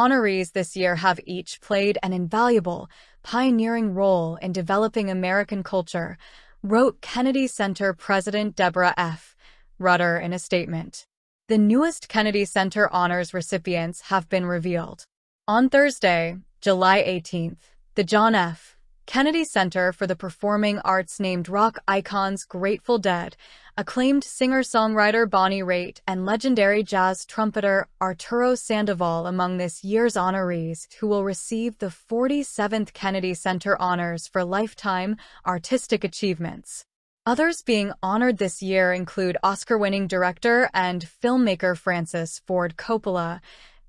honorees this year have each played an invaluable, pioneering role in developing American culture, wrote Kennedy Center President Deborah F. Rutter in a statement. The newest Kennedy Center honors recipients have been revealed. On Thursday, July 18th, the John F. Kennedy Center for the Performing Arts named rock icons Grateful Dead, acclaimed singer-songwriter Bonnie Raitt, and legendary jazz trumpeter Arturo Sandoval among this year's honorees who will receive the 47th Kennedy Center honors for lifetime artistic achievements. Others being honored this year include Oscar-winning director and filmmaker Francis Ford Coppola,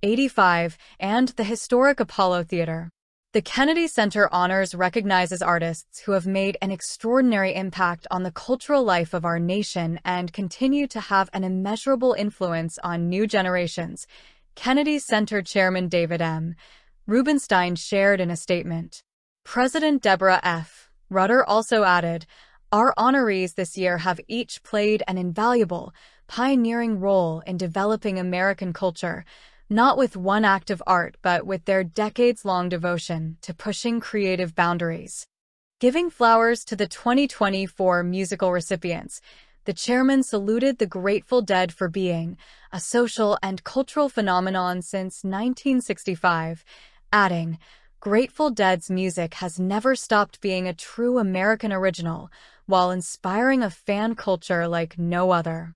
85, and the historic Apollo Theater. The Kennedy Center honors recognizes artists who have made an extraordinary impact on the cultural life of our nation and continue to have an immeasurable influence on new generations. Kennedy Center Chairman David M. Rubenstein shared in a statement. President Deborah F. Rutter also added, Our honorees this year have each played an invaluable, pioneering role in developing American culture, not with one act of art, but with their decades-long devotion to pushing creative boundaries. Giving flowers to the 2024 musical recipients, the chairman saluted the Grateful Dead for being a social and cultural phenomenon since 1965, adding, Grateful Dead's music has never stopped being a true American original while inspiring a fan culture like no other.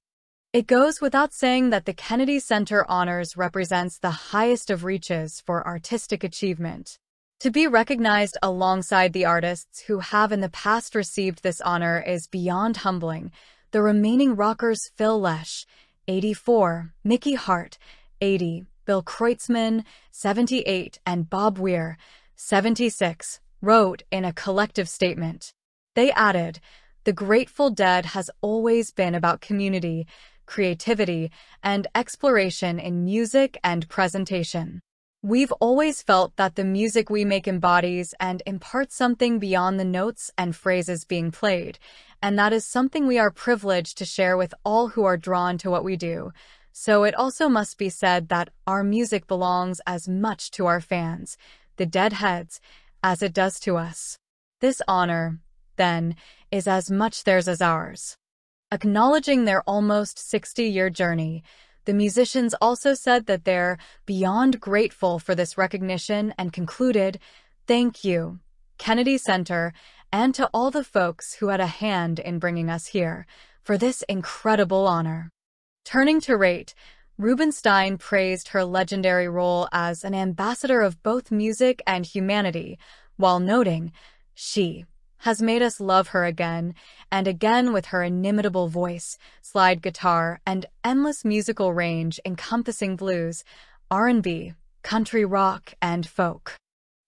It goes without saying that the Kennedy Center Honors represents the highest of reaches for artistic achievement. To be recognized alongside the artists who have in the past received this honor is beyond humbling. The remaining rockers Phil Lesh, 84, Mickey Hart, 80, Bill Kreutzmann, 78, and Bob Weir, 76, wrote in a collective statement. They added, The Grateful Dead has always been about community, creativity, and exploration in music and presentation. We've always felt that the music we make embodies and imparts something beyond the notes and phrases being played, and that is something we are privileged to share with all who are drawn to what we do. So it also must be said that our music belongs as much to our fans, the Deadheads, as it does to us. This honor, then, is as much theirs as ours. Acknowledging their almost 60-year journey, the musicians also said that they're beyond grateful for this recognition and concluded, Thank you, Kennedy Center, and to all the folks who had a hand in bringing us here, for this incredible honor. Turning to Raitt, Rubenstein praised her legendary role as an ambassador of both music and humanity, while noting, she has made us love her again and again with her inimitable voice, slide guitar, and endless musical range encompassing blues, R&B, country rock, and folk.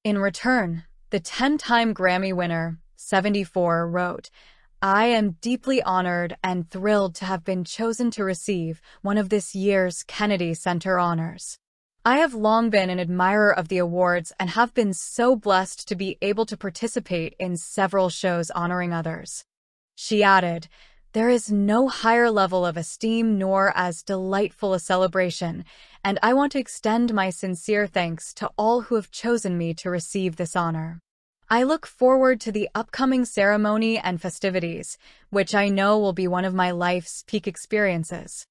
In return, the 10-time Grammy winner, 74, wrote, I am deeply honored and thrilled to have been chosen to receive one of this year's Kennedy Center honors. I have long been an admirer of the awards and have been so blessed to be able to participate in several shows honoring others. She added, There is no higher level of esteem nor as delightful a celebration, and I want to extend my sincere thanks to all who have chosen me to receive this honor. I look forward to the upcoming ceremony and festivities, which I know will be one of my life's peak experiences.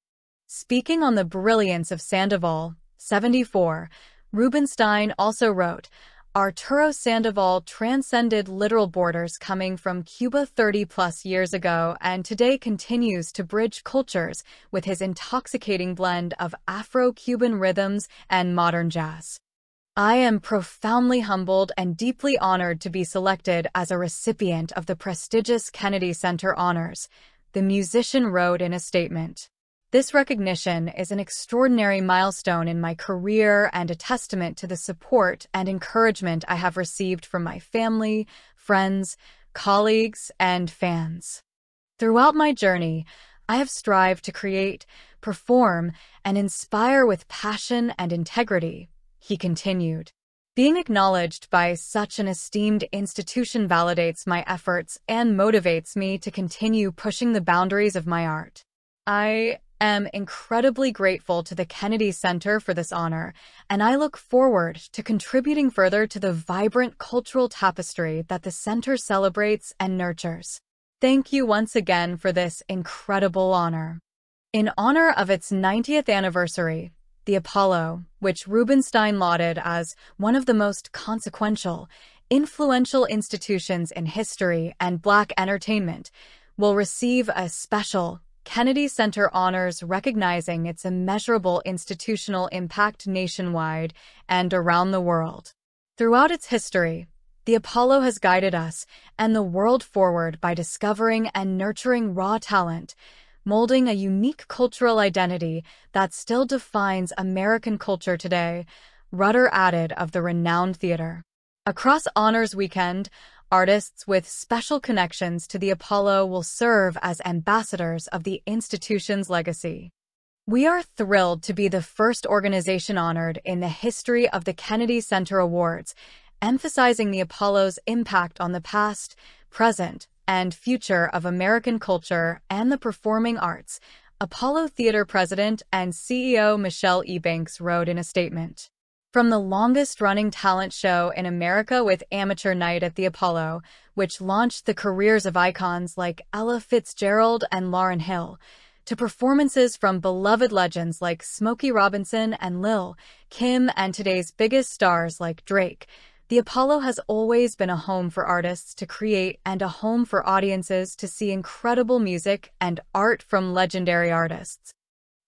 Speaking on the brilliance of Sandoval, 74, Rubenstein also wrote, Arturo Sandoval transcended literal borders coming from Cuba 30 plus years ago and today continues to bridge cultures with his intoxicating blend of Afro-Cuban rhythms and modern jazz. I am profoundly humbled and deeply honored to be selected as a recipient of the prestigious Kennedy Center honors, the musician wrote in a statement. This recognition is an extraordinary milestone in my career and a testament to the support and encouragement I have received from my family, friends, colleagues, and fans. Throughout my journey, I have strived to create, perform, and inspire with passion and integrity, he continued. Being acknowledged by such an esteemed institution validates my efforts and motivates me to continue pushing the boundaries of my art. I am incredibly grateful to the Kennedy Center for this honor, and I look forward to contributing further to the vibrant cultural tapestry that the center celebrates and nurtures. Thank you once again for this incredible honor. In honor of its 90th anniversary, the Apollo, which Rubenstein lauded as one of the most consequential, influential institutions in history and Black entertainment, will receive a special Kennedy Center honors recognizing its immeasurable institutional impact nationwide and around the world. Throughout its history, the Apollo has guided us and the world forward by discovering and nurturing raw talent, molding a unique cultural identity that still defines American culture today, Rutter added of the renowned theater. Across Honors Weekend, Artists with special connections to the Apollo will serve as ambassadors of the institution's legacy. We are thrilled to be the first organization honored in the history of the Kennedy Center Awards, emphasizing the Apollo's impact on the past, present, and future of American culture and the performing arts, Apollo Theater President and CEO Michelle Ebanks wrote in a statement. From the longest running talent show in America with Amateur Night at the Apollo, which launched the careers of icons like Ella Fitzgerald and Lauryn Hill, to performances from beloved legends like Smokey Robinson and Lil, Kim, and today's biggest stars like Drake, the Apollo has always been a home for artists to create and a home for audiences to see incredible music and art from legendary artists.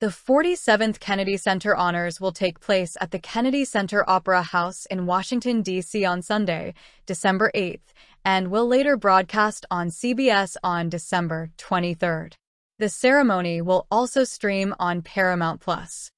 The 47th Kennedy Center Honors will take place at the Kennedy Center Opera House in Washington, D.C. on Sunday, December 8th, and will later broadcast on CBS on December 23rd. The ceremony will also stream on Paramount Plus.